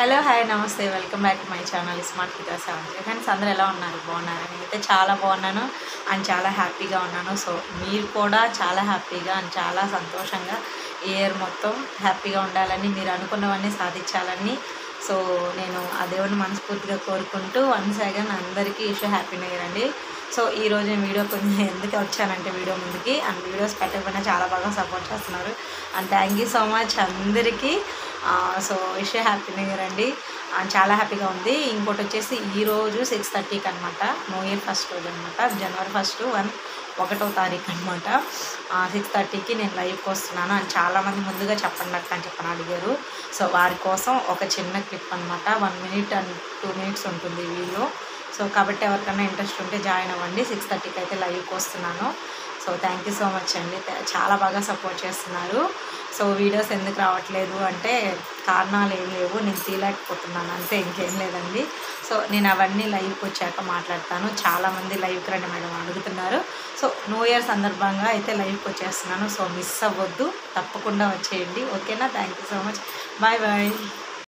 Hello hi నమస్తే. Welcome back to my channel smart పితా seven. Friends అందరూ ఎలా ఉన్నారు? బాగున్నారు? నేనైతే చాలా బాగున్నాను అండ్ చాలా హ్యాపీగా ఉన్నాను. సో మీరు కూడా చాలా హ్యాపీగా అండ్ చాలా సంతోషంగా ఇయర్ మొత్తం హ్యాపీగా ఉండాలని మీరు అనుకున్నవన్నీ సాధించాలని. సో నేను ఆ దేవుని మనస్ఫూర్తిగా కోరుకుంటూ వన్స్ అగైన్ అందరికీ ఇష్యూ హ్యాపీ న్యూ ఇయర్ అండి. సో ఈ రోజు నేను వీడియో కొంచెం ఎందుకు వచ్చానంటే వీడియో ముందుకి అండ్ వీడియోస్ పెట్టకపోయినా చాలా బాగా సపోర్ట్ చేస్తున్నారు. And thank you so much అందరికీ. So wish happy new year అండి. చాలా హ్యాపీగా ఉంది. ఇంకోటి వచ్చేసి ఈ రోజు సిక్స్ థర్టీకి అనమాట న్యూ ఇయర్ ఫస్ట్ రోజు అనమాట జనవరి ఫస్ట్ వన్ ఒకటో తారీఖు అనమాట సిక్స్ థర్టీకి నేను లైవ్కి వస్తున్నాను. అని చాలామంది ముందుగా చెప్పండి అక్క అని చెప్పని అడిగారు. సో వారి కోసం ఒక చిన్న క్లిప్ అనమాట one minute and two minutes ఉంటుంది వీడియో సో కాబట్టి ఎవరికైనా ఇంట్రెస్ట్ ఉంటే జాయిన్ అవ్వండి. సిక్స్ థర్టీకి అయితే లైవ్కి వస్తున్నాను. So thank you so much అండి. చాలా బాగా సపోర్ట్ చేస్తున్నారు. సో వీడియోస్ ఎందుకు రావట్లేదు అంటే కారణాలు ఏం లేవు. నేను తీయలేకపోతున్నాను. అంతే ఇంకేం లేదండి. సో నేను అవన్నీ లైవ్కి వచ్చాక మాట్లాడతాను. చాలామంది లైవ్కి రండి మేడం అడుగుతున్నారు. సో న్యూ ఇయర్ సందర్భంగా అయితే లైవ్కి వచ్చేస్తున్నాను. సో మిస్ అవ్వద్దు. తప్పకుండా వచ్చేయండి. ఓకేనా? Thank you so much. Bye bye.